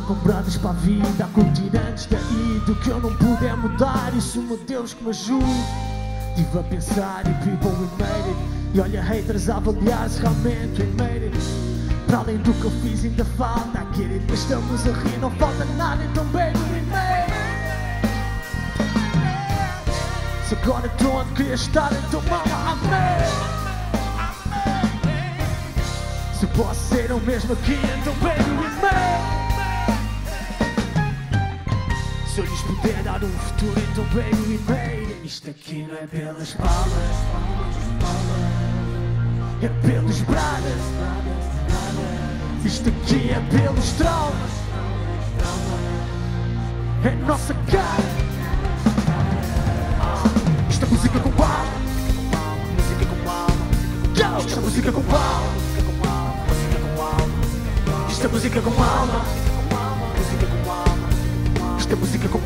Compradas para a vida, curtir antes da ida. O que eu não puder mudar, isso meu Deus que me ajude. Estive a pensar e people we made it. E olha, haters avaliar se realmente we made it. Para além do que eu fiz, ainda falta a it. Mas estamos a rir, não falta nada, então baby we made it. Se agora estou onde queria estar, então mama, amém. Se posso ser o mesmo aqui, então baby we made Se dar um futuro, então baby we made Isto aqui não é pelas balas, é pelos bradas. Isto aqui é pelos traumas, é nossa cara. Isto é música com alma, música com alma. Isto é música com alma. É música com alma. Música com alma. É música com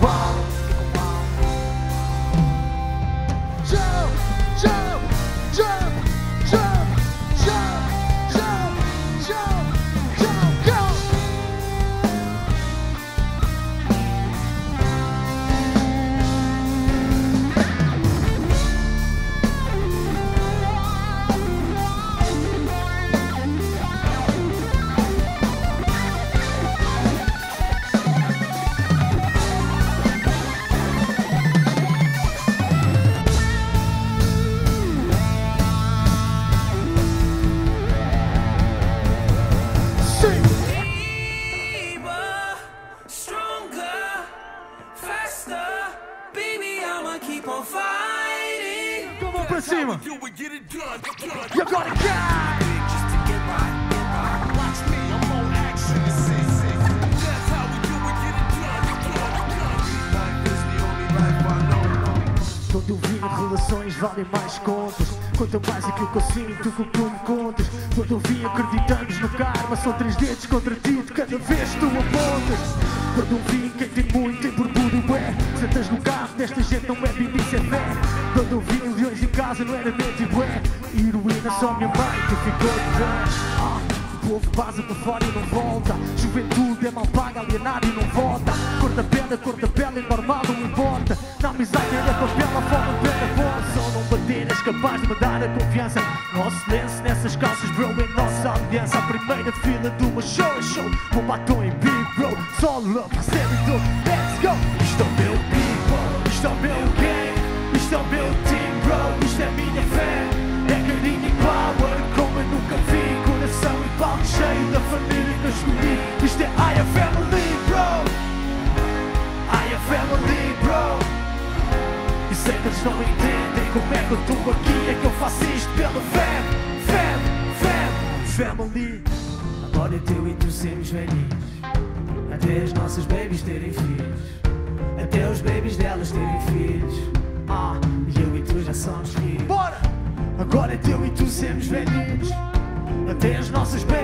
valem mais contas? Quanto mais aquilo que eu sinto que tu me contas Quando eu vi acreditamos no karma São três dedos contra ti de cada vez que tu apontas. Quando eu vi quem tem muito tem burbudo é Sentas no carro desta gente não é isso é fé. Quando eu vi milhões em casa não era mente e bué. Heroína só minha mãe que ficou de ah, O povo passa por fora e não volta. Juventude é mal paga, alienado e não Cor da pele, cor da pele é normal, não importa. Na amizade é papel, a forma pela voz Só não bater és capaz de me dar a confiança. Nosso silêncio nessas calças, bro, é nossa aliança. A primeira fila de uma show é show. Com batom em big, bro. Só love, recebe dor, let's go. Isto é o meu people, isto é o meu game. Isto é o meu team, bro, isto é minha fé. É carinho e power, como eu nunca vi. Coração e palco cheio da família que eu escolhi. Isto é I am family, Eles não entendem. Como é que eu estou aqui? É que eu faço isto pela fam, fam, fam Family Agora é teu e tu sermos velhinhos Até as nossas babies terem filhos. Até os babies delas terem filhos. Ah, e eu e tu já somos ricos Bora! Agora é teu e tu sermos velhinhos Até as nossas babies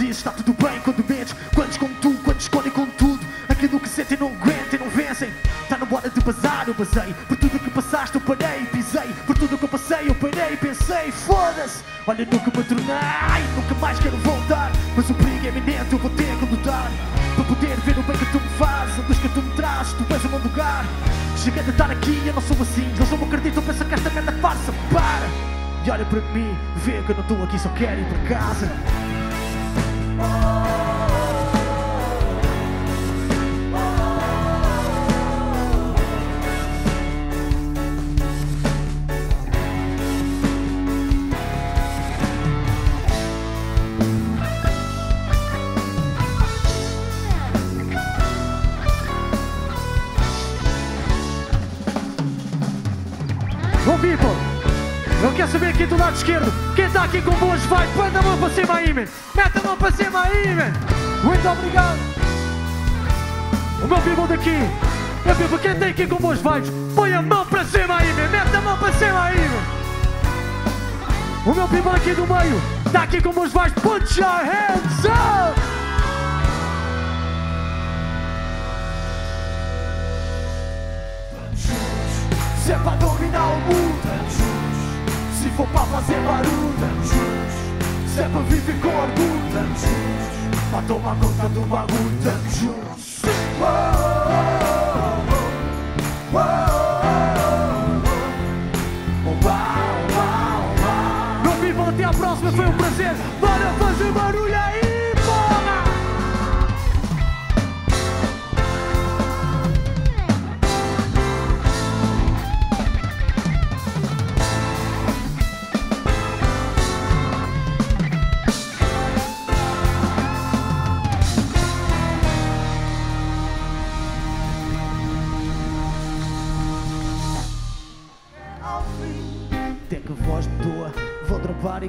dizes está tudo bem quando mentes. Quantos como tu, quantos escolhem com tudo. Aquilo que sentem não aguentam não vencem. Está na hora de bazar, eu basei. Por tudo que passaste eu parei, pisei. Por tudo que eu passei eu parei, pensei Foda-se, olha nunca me tornei Nunca mais quero voltar. Mas o perigo é iminente, eu vou ter que lutar. Para poder ver o bem que tu me fazes A luz que tu me trazes, tu és o meu lugar. Cheguei a estar aqui, eu não sou assim. Eles não me acreditam, pensam que esta merda farsa Para! E olha para mim, vê que eu não estou aqui, só quero ir para casa. People, eu quero saber aqui do lado esquerdo? Quem está aqui com boas vibes, põe a mão para cima aí, man. Mete a mão para cima aí, man. Muito obrigado. O meu people daqui. Meu people, quem está aqui com boas vibes. Põe a mão para cima aí, man. Mete a mão para cima aí, man. O meu people aqui do meio Está aqui com boas vibes. Put your hands up! Se é para dominar o mundo Se for para fazer barulho Se é para viver com orgulho Para tomar conta do bagulho Tamo juntos. Uou, uau, uau. Meu people, até à próxima, foi um prazer. Bora fazer barulho aí,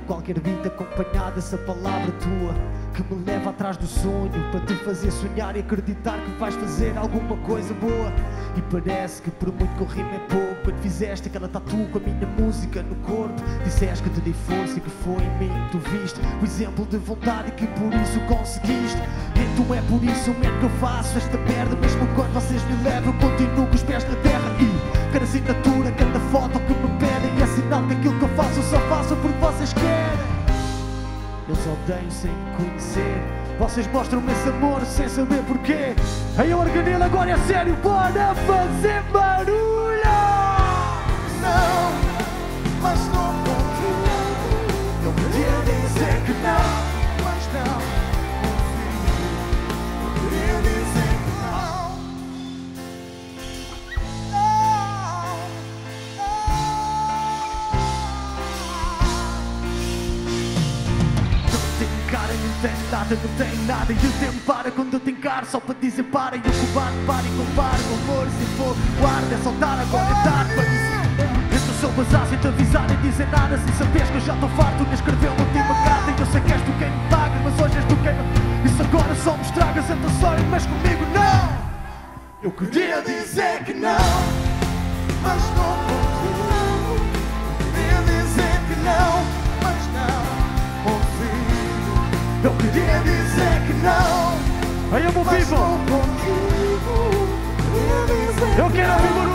qualquer beat acompanhada dessa palavra tua Que me leva atrás do sonho Para te fazer sonhar e acreditar que vais fazer alguma coisa boa. E parece que por muito que eu rime é pouco Quando fizeste aquela tatu com a minha música no corpo Disseste que te dei força e que foi em mim que tu viste O exemplo de vontade e que por isso conseguiste. Então é por isso mesmo que eu faço esta merda Mesmo quando vocês me levam continuo com os pés na terra. E Cada assinatura, cada foto que me pedem É sinal que aquilo que eu faço só faço porque vocês querem. Eles odeiam sem me conhecer. Vocês mostram-me esse amor sem saber porquê. Aí eu organilo agora é sério Bora fazer barulho. Não, mas não tem nada, não tem nada. E o tempo para quando eu te encaro Só para dizer para e o covarde para e compara Com amor, se for, guarda, é soltar agora é tarde para dizer. Entre o seu bazar sem te avisar nem dizer nada. Sem saberes que eu já estou farto de escrever uma última carta. E eu sei que és tu quem me paga, mas hoje és tu quem me... Isso agora só me estragas, então sorry, mas comigo. Não! Eu queria dizer que não Mas não Aí eu vou vivo. Eu quero ouvir